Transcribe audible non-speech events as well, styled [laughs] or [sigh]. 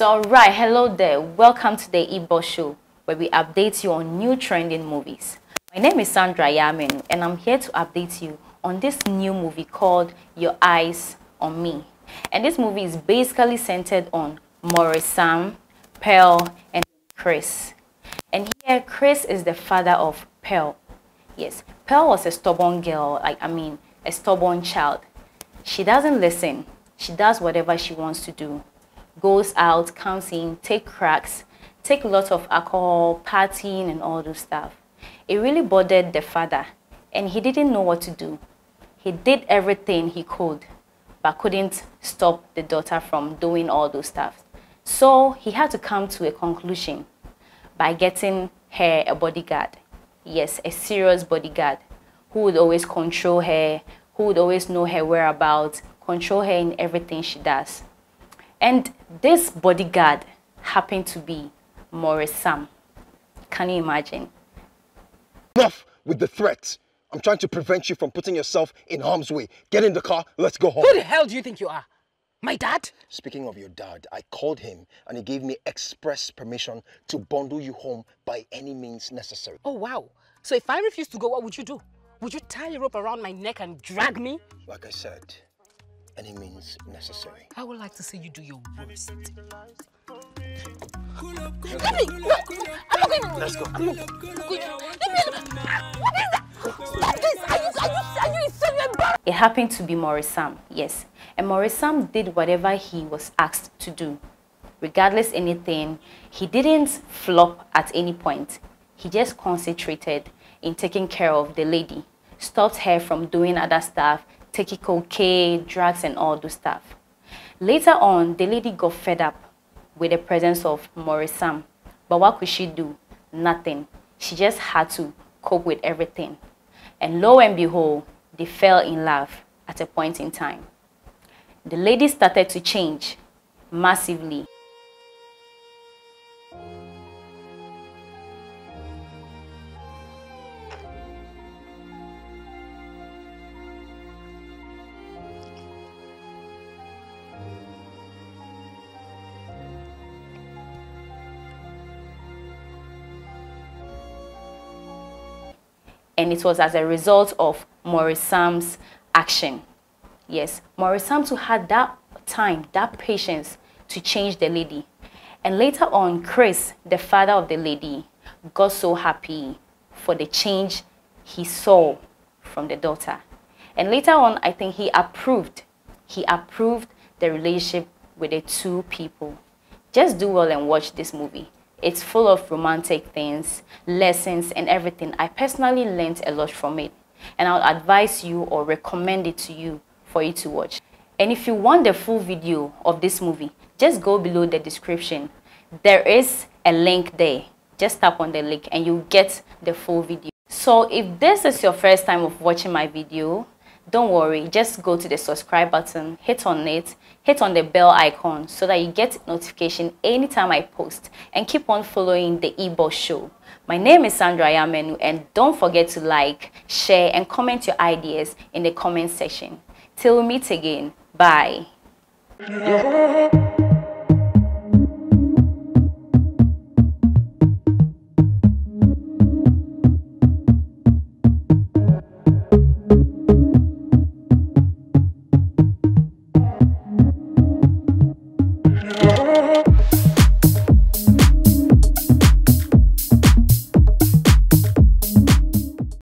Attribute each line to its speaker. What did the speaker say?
Speaker 1: Alright, hello there. Welcome to the Ibo Show, where we update you on new trending movies. My name is Sandra Yamenu, and I'm here to update you on this new movie called Your Eyes on Me. And this movie is basically centered on Maurice Sam, Pearl, and Chris. And here, Chris is the father of Pearl. Yes, Pearl was a stubborn girl, like, I mean, a stubborn child. She doesn't listen. She does whatever she wants to do. Goes out, comes in, take cracks, take lots of alcohol, partying, and all those stuff. It really bothered the father, and he didn't know what to do. He did everything he could, but couldn't stop the daughter from doing all those stuff. So he had to come to a conclusion by getting her a bodyguard. Yes, a serious bodyguard who would always control her, who would always know her whereabouts, control her in everything she does. And this bodyguard happened to be Maurice Sam. Can you imagine?
Speaker 2: Enough with the threats. I'm trying to prevent you from putting yourself in harm's way. Get in the car, let's go home.
Speaker 3: Who the hell do you think you are? My dad?
Speaker 2: Speaking of your dad, I called him and he gave me express permission to bundle you home by any means necessary.
Speaker 3: Oh, wow. So if I refuse to go, what would you do? Would you tie a rope around my neck and drag me?
Speaker 2: Like I said, any means necessary.
Speaker 3: I would like to see you do your worst.
Speaker 2: Let me!
Speaker 3: No, I'm not going
Speaker 2: Let's go.
Speaker 3: I'm not going What is that? Stop this! Are you, are you, are you so embarrassed?
Speaker 1: It happened to be Maurice Sam, yes. And Maurice Sam did whatever he was asked to do. Regardless anything, he didn't flop at any point. He just concentrated in taking care of the lady, stopped her from doing other stuff, taking cocaine, drugs and all those stuff. Later on, the lady got fed up with the presence of Maurice Sam. But what could she do? Nothing. She just had to cope with everything. And lo and behold, they fell in love at a point in time. The lady started to change massively. And it was as a result of Maurice Sam's action. Yes, Maurice Sam too had that time, that patience to change the lady. And later on, Chris, the father of the lady, got so happy for the change he saw from the daughter. And later on, I think he approved. He approved the relationship with the two people. Just do well and watch this movie. It's full of romantic things, lessons, and everything. I personally learned a lot from it, and I'll advise you or recommend it to you for you to watch. And if you want the full video of this movie, just go below the description. There is a link there. Just tap on the link and you'll get the full video. So if this is your first time of watching my video, don't worry, just go to the subscribe button, hit on it, hit on the bell icon so that you get notification anytime I post and keep on following the eBoss show. My name is Sandra Yamenu and don't forget to like, share and comment your ideas in the comment section. Till we meet again, bye. [laughs] yeah.